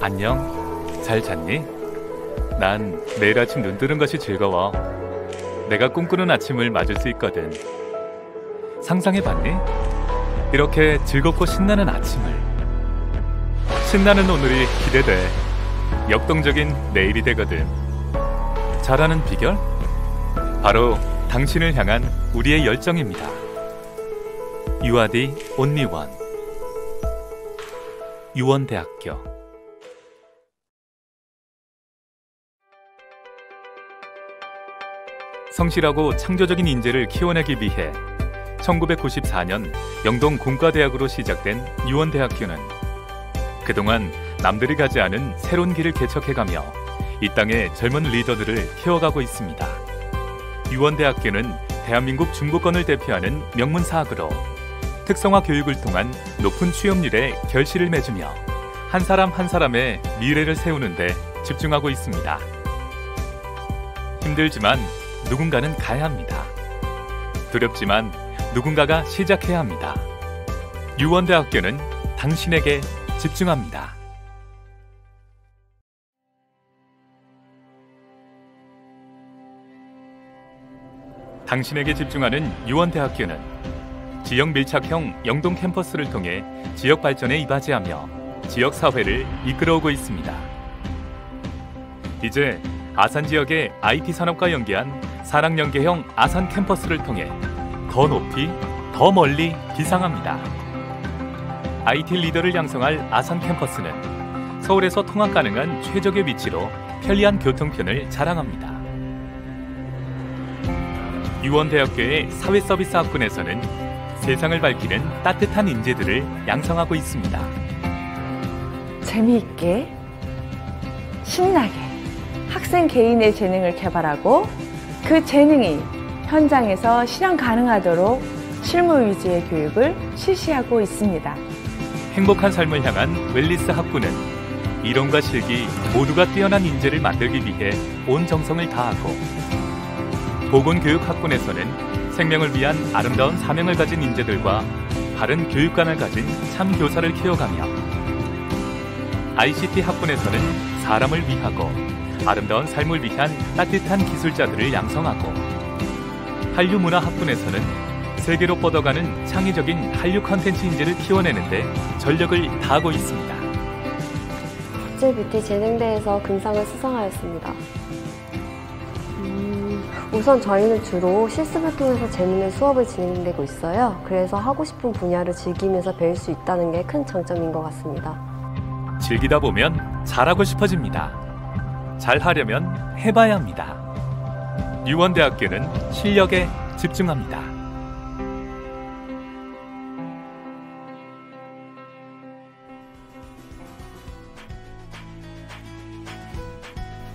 안녕. 잘 잤니? 난 매일 아침 눈 뜨는 것이 즐거워. 내가 꿈꾸는 아침을 맞을 수 있거든. 상상해 봤니? 이렇게 즐겁고 신나는 아침을. 신나는 오늘이 기대돼. 역동적인 내일이 되거든. 잘하는 비결? 바로 당신을 향한 우리의 열정입니다. 유아디 온리원 유원대학교 성실하고 창조적인 인재를 키워내기 위해 1994년 영동 공과대학으로 시작된 유원대학교는 그동안 남들이 가지 않은 새로운 길을 개척해가며 이 땅의 젊은 리더들을 키워가고 있습니다. 유원대학교는 대한민국 중고권을 대표하는 명문사학으로 특성화 교육을 통한 높은 취업률에 결실을 맺으며 한 사람 한 사람의 미래를 세우는데 집중하고 있습니다. 힘들지만 누군가는 가야 합니다. 두렵지만 누군가가 시작해야 합니다. 유원대학교는 당신에게 집중합니다. 당신에게 집중하는 유원대학교는 지역 밀착형 영동 캠퍼스를 통해 지역 발전에 이바지하며 지역 사회를 이끌어오고 있습니다. 이제 아산 지역의 IT 산업과 연계한 사랑연계형 아산 캠퍼스를 통해 더 높이, 더 멀리 비상합니다. IT 리더를 양성할 아산 캠퍼스는 서울에서 통학 가능한 최적의 위치로 편리한 교통편을 자랑합니다. 유원대학교의 사회서비스 학군에서는 세상을 밝히는 따뜻한 인재들을 양성하고 있습니다. 재미있게, 신나게 학생 개인의 재능을 개발하고 그 재능이 현장에서 실현 가능하도록 실무 위주의 교육을 실시하고 있습니다. 행복한 삶을 향한 웰리스 학부는 이론과 실기 모두가 뛰어난 인재를 만들기 위해 온 정성을 다하고 보건교육학군에서는 생명을 위한 아름다운 사명을 가진 인재들과 바른 교육관을 가진 참 교사를 키워가며 ICT 학군에서는 사람을 위하고 아름다운 삶을 위한 따뜻한 기술자들을 양성하고 한류 문화 학군에서는 세계로 뻗어가는 창의적인 한류 컨텐츠 인재를 키워내는데 전력을 다하고 있습니다. 국제 뷰티 재능대에서 금상을 수상하였습니다. 음, 우선 저희는 주로 실습을 통해서 재밌는 수업을 진행되고 있어요. 그래서 하고 싶은 분야를 즐기면서 배울 수 있다는 게 큰 장점인 것 같습니다. 즐기다 보면 잘하고 싶어집니다. 잘하려면 해봐야 합니다. 유원대학교는 실력에 집중합니다.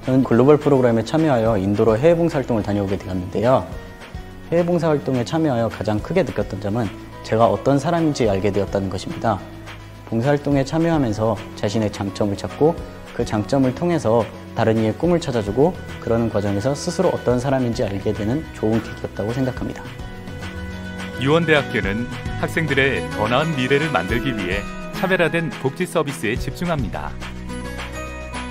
저는 글로벌 프로그램에 참여하여 인도로 해외 봉사 활동을 다녀오게 되었는데요. 해외 봉사 활동에 참여하여 가장 크게 느꼈던 점은 제가 어떤 사람인지 알게 되었다는 것입니다. 봉사 활동에 참여하면서 자신의 장점을 찾고 그 장점을 통해서 다른 이의 꿈을 찾아주고 그러는 과정에서 스스로 어떤 사람인지 알게 되는 좋은 계기였다고 생각합니다. 유원대학교는 학생들의 더 나은 미래를 만들기 위해 차별화된 복지 서비스에 집중합니다.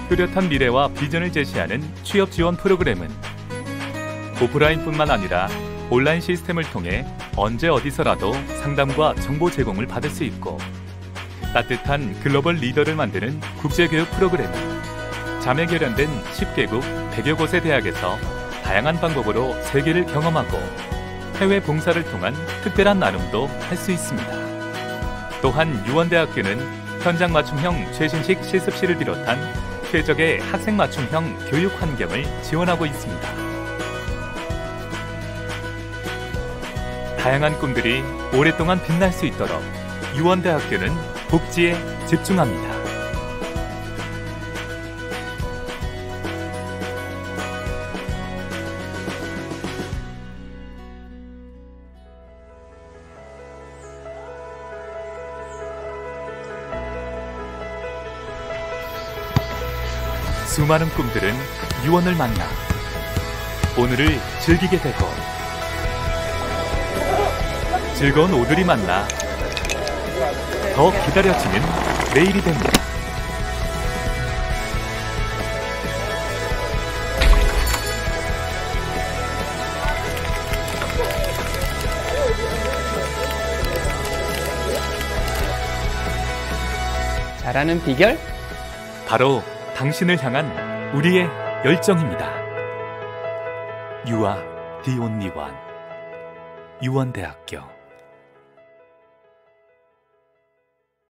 뚜렷한 미래와 비전을 제시하는 취업 지원 프로그램은 오프라인뿐만 아니라 온라인 시스템을 통해 언제 어디서라도 상담과 정보 제공을 받을 수 있고 따뜻한 글로벌 리더를 만드는 국제교육 프로그램은 자매 결연된 10개국 100여 곳의 대학에서 다양한 방법으로 세계를 경험하고 해외 봉사를 통한 특별한 나눔도 할 수 있습니다. 또한 유원대학교는 현장 맞춤형 최신식 실습실을 비롯한 최적의 학생 맞춤형 교육 환경을 지원하고 있습니다. 다양한 꿈들이 오랫동안 빛날 수 있도록 유원대학교는 복지에 집중합니다. 수많은 꿈들은 유언을 만나 오늘을 즐기게 되고 즐거운 오들이 만나 더 기다려지는 내일이 됩니다. 잘하는 비결? 바로 당신을 향한 우리의 열정입니다. 유아 디온니완 유원대학교